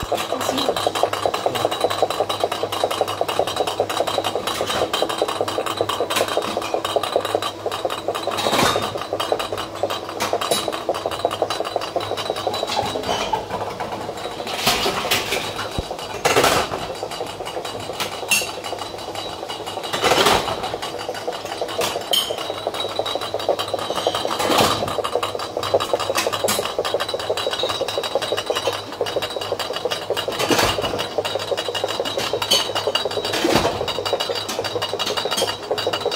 私ちょっと待って。